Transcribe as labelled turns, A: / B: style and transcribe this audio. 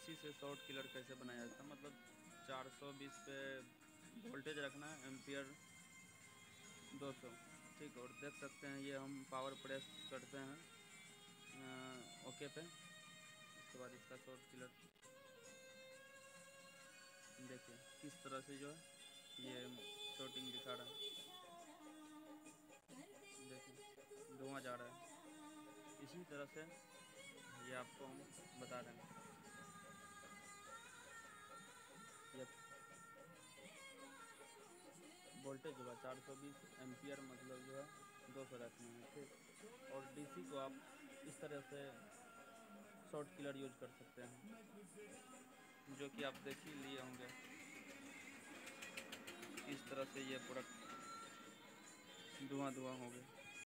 A: DC से short killer कैसे बनाया जाता है। मतलब 420 पे वोल्टेज रखना है एम्पियर 200 ठीक और देख सकते हैं ये हम पावर प्रेस करते हैं आ, ओके पे। उसके बाद इसका शॉर्ट किलर देखिए किस तरह से जो है ये शॉर्टिंग दिखा रहा है। देखिए धुआँ जा रहा है। इसी तरह से ये आपको हम बता रहे हैं वोल्टेज होगा चार सौ बीस एम्पियर मतलब जो है, दो सौ रखना में ठीक। और डीसी को आप इस तरह से शॉर्ट किलर यूज़ कर सकते हैं, जो कि आप देख ही लिए होंगे। इस तरह से ये प्रोडक्ट धुआँ धुआँ हो गए